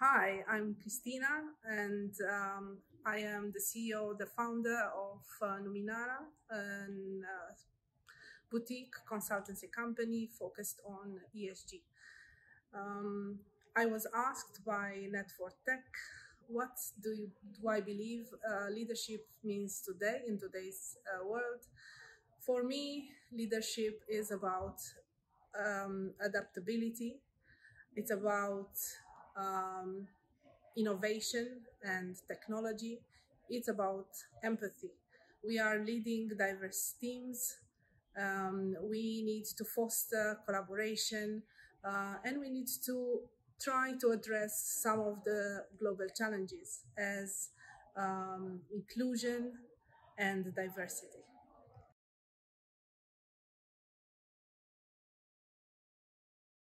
Hi, I'm Cristina, and um, I am the CEO, the founder of uh, Numinara, a uh, boutique consultancy company focused on ESG. Um, I was asked by net4tec, what do, you, do I believe uh, leadership means today in today's uh, world? For me, leadership is about um, adaptability. It's about um, innovation and technology. It's about empathy. We are leading diverse teams. Um, we need to foster collaboration uh, and we need to try to address some of the global challenges as um, inclusion and diversity.